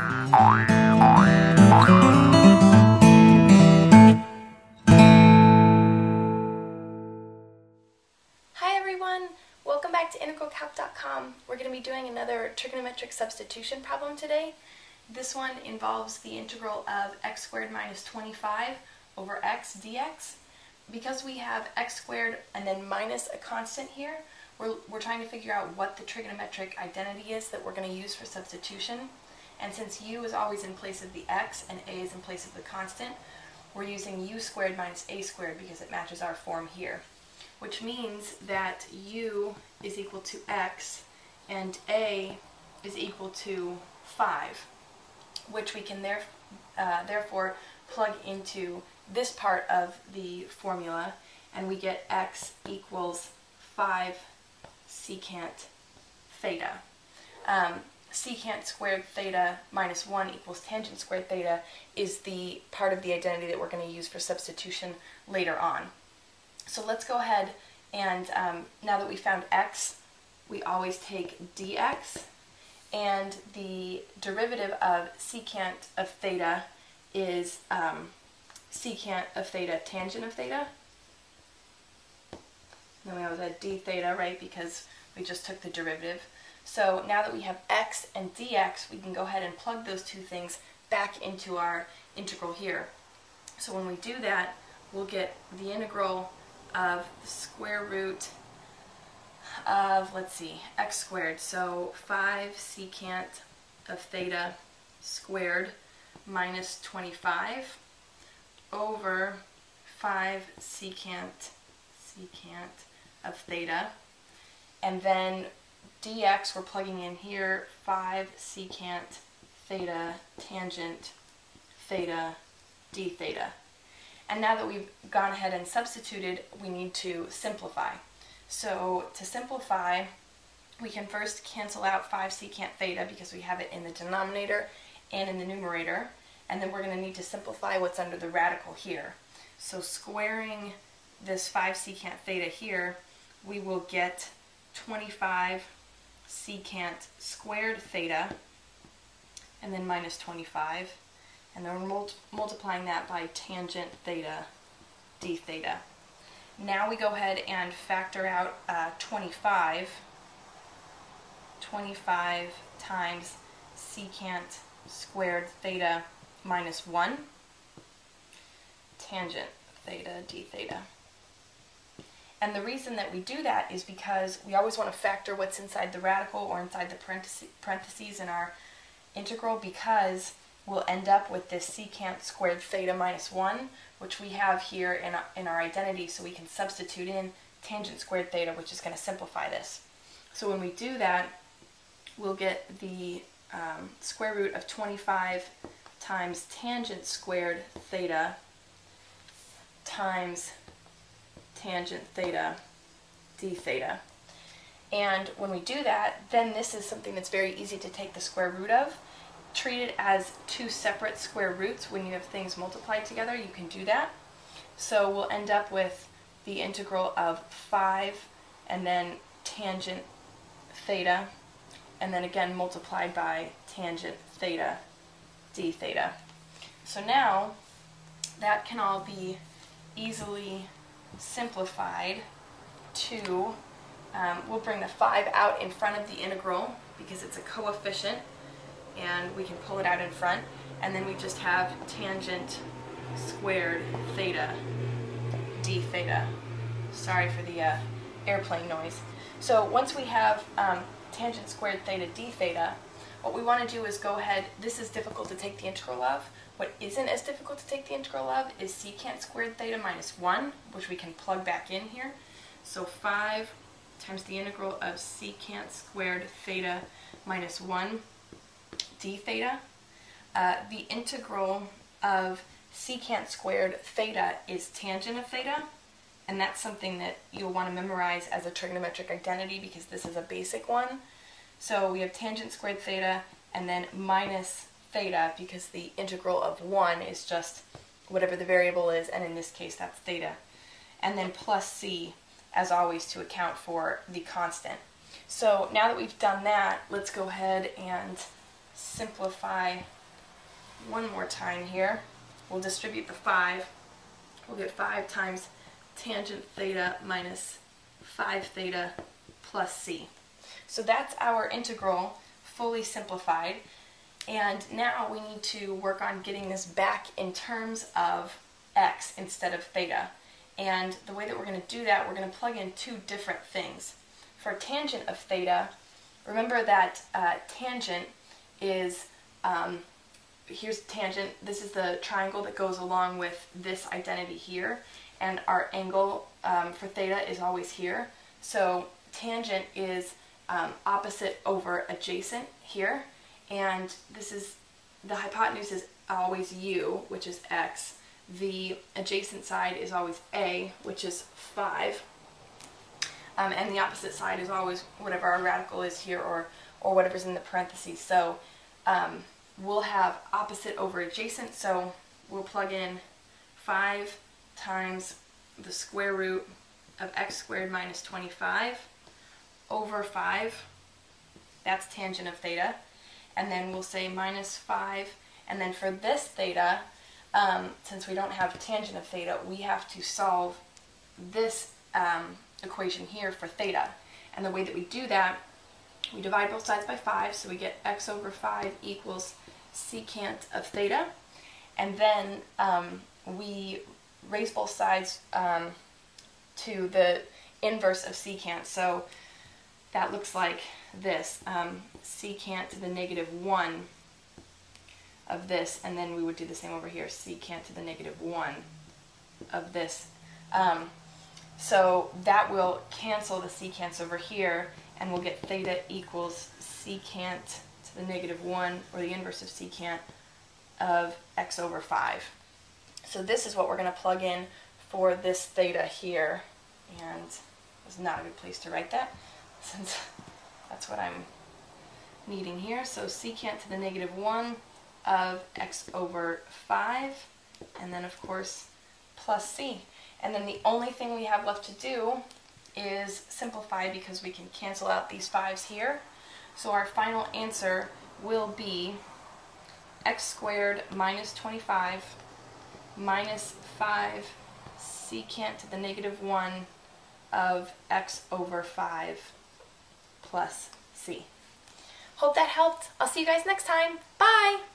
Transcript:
Hi everyone! Welcome back to integralcalc.com. We're going to be doing another trigonometric substitution problem today. This one involves the integral of x squared minus 25 over x dx. Because we have x squared and then minus a constant here, we're, we're trying to figure out what the trigonometric identity is that we're going to use for substitution. And since u is always in place of the x and a is in place of the constant, we're using u squared minus a squared because it matches our form here. Which means that u is equal to x and a is equal to 5, which we can uh, therefore plug into this part of the formula and we get x equals 5 secant theta. Um, secant squared theta minus 1 equals tangent squared theta is the part of the identity that we're going to use for substitution later on. So let's go ahead and um, now that we found x, we always take dx and the derivative of secant of theta is um, secant of theta tangent of theta. Then we always had d theta, right, because we just took the derivative. So now that we have x and dx, we can go ahead and plug those two things back into our integral here. So when we do that, we'll get the integral of the square root of, let's see, x squared. So 5 secant of theta squared minus 25 over 5 secant, secant of theta. And then dx, we're plugging in here 5 secant theta tangent theta d theta. And now that we've gone ahead and substituted, we need to simplify. So to simplify, we can first cancel out 5 secant theta because we have it in the denominator and in the numerator. And then we're going to need to simplify what's under the radical here. So squaring this 5 secant theta here, we will get 25 secant squared theta, and then minus 25 and then we're mul multiplying that by tangent theta d theta. Now we go ahead and factor out uh, 25, 25 times secant squared theta minus 1 tangent theta d theta. And the reason that we do that is because we always want to factor what's inside the radical or inside the parentheses in our integral because we'll end up with this secant squared theta minus 1, which we have here in our, in our identity, so we can substitute in tangent squared theta, which is going to simplify this. So when we do that, we'll get the um, square root of 25 times tangent squared theta times tangent theta d theta. And when we do that, then this is something that's very easy to take the square root of treat it as two separate square roots when you have things multiplied together, you can do that. So we'll end up with the integral of 5 and then tangent theta and then again multiplied by tangent theta d theta. So now that can all be easily simplified to, um, we'll bring the 5 out in front of the integral because it's a coefficient and we can pull it out in front and then we just have tangent squared theta d theta. Sorry for the uh, airplane noise. So once we have um, tangent squared theta d theta, what we want to do is go ahead, this is difficult to take the integral of. What isn't as difficult to take the integral of is secant squared theta minus 1, which we can plug back in here. So 5 times the integral of secant squared theta minus 1 d theta. Uh, the integral of secant squared theta is tangent of theta, and that's something that you'll want to memorize as a trigonometric identity because this is a basic one. So we have tangent squared theta and then minus theta because the integral of 1 is just whatever the variable is, and in this case that's theta. And then plus c, as always, to account for the constant. So now that we've done that, let's go ahead and simplify one more time here. We'll distribute the 5. We'll get 5 times tangent theta minus 5 theta plus c. So that's our integral fully simplified. And now we need to work on getting this back in terms of x instead of theta. And the way that we're going to do that, we're going to plug in two different things. For tangent of theta, remember that uh, tangent is, um, here's tangent, this is the triangle that goes along with this identity here, and our angle um, for theta is always here. So tangent is um, opposite over adjacent here, and this is, the hypotenuse is always u, which is x. The adjacent side is always a, which is 5. Um, and the opposite side is always whatever our radical is here or, or whatever's in the parentheses. So um, we'll have opposite over adjacent, so we'll plug in 5 times the square root of x squared minus 25 over 5. That's tangent of theta. And then we'll say minus 5. And then for this theta, um, since we don't have tangent of theta, we have to solve this um, equation here for theta. And the way that we do that, we divide both sides by 5, so we get x over 5 equals secant of theta. And then um, we raise both sides um, to the inverse of secant. So that looks like this, um, secant to the negative 1 of this, and then we would do the same over here, secant to the negative 1 of this. Um, so that will cancel the secants over here, and we'll get theta equals secant to the negative 1, or the inverse of secant, of x over 5. So this is what we're going to plug in for this theta here, and it's not a good place to write that, since that's what I'm needing here. So secant to the negative 1 of x over 5, and then of course plus c. And then the only thing we have left to do is simplify because we can cancel out these 5's here. So our final answer will be x squared minus 25 minus 5 secant to the negative 1 of x over 5 plus c. Hope that helped. I'll see you guys next time. Bye!